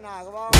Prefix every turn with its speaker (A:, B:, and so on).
A: 哪个吧